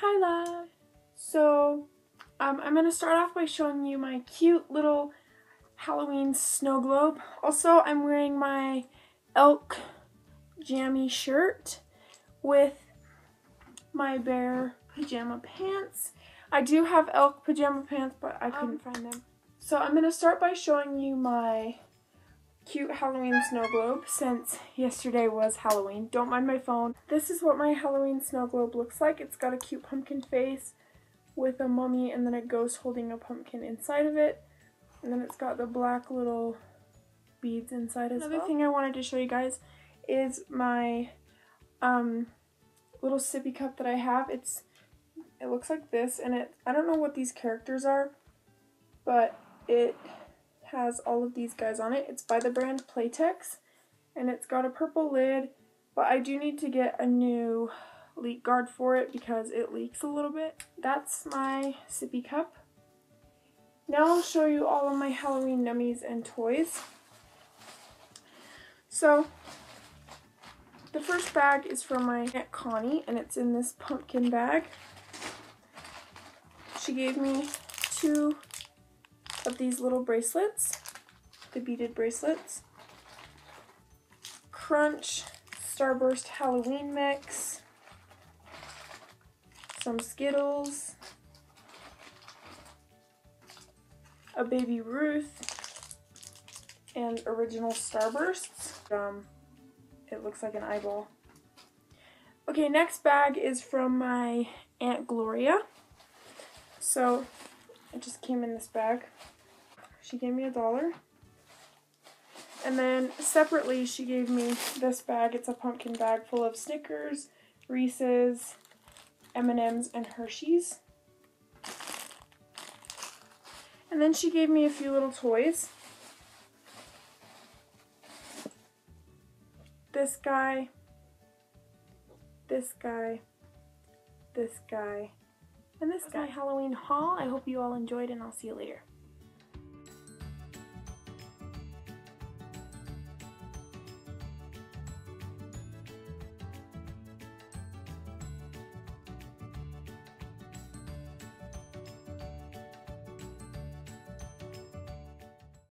Hi there. So, um, I'm going to start off by showing you my cute little Halloween snow globe. Also, I'm wearing my elk jammy shirt with my bear pajama pants. I do have elk pajama pants, but I couldn't um, find them. So I'm going to start by showing you my cute Halloween snow globe since yesterday was Halloween. Don't mind my phone. This is what my Halloween snow globe looks like. It's got a cute pumpkin face with a mummy and then a ghost holding a pumpkin inside of it. And then it's got the black little beads inside as Another well. thing I wanted to show you guys is my um, little sippy cup that I have. It's It looks like this and it I don't know what these characters are, but it has all of these guys on it. It's by the brand Playtex, and it's got a purple lid, but I do need to get a new leak guard for it because it leaks a little bit. That's my sippy cup. Now I'll show you all of my Halloween nummies and toys. So, the first bag is from my Aunt Connie, and it's in this pumpkin bag. She gave me two of these little bracelets, the beaded bracelets. Crunch Starburst Halloween mix, some Skittles, a Baby Ruth, and original Starbursts. Um, it looks like an eyeball. Okay, next bag is from my Aunt Gloria. So, it just came in this bag. She gave me a dollar. And then separately, she gave me this bag. It's a pumpkin bag full of Snickers, Reese's, M&M's, and Hershey's. And then she gave me a few little toys. This guy, this guy, this guy, this guy. Halloween haul. I hope you all enjoyed, and I'll see you later.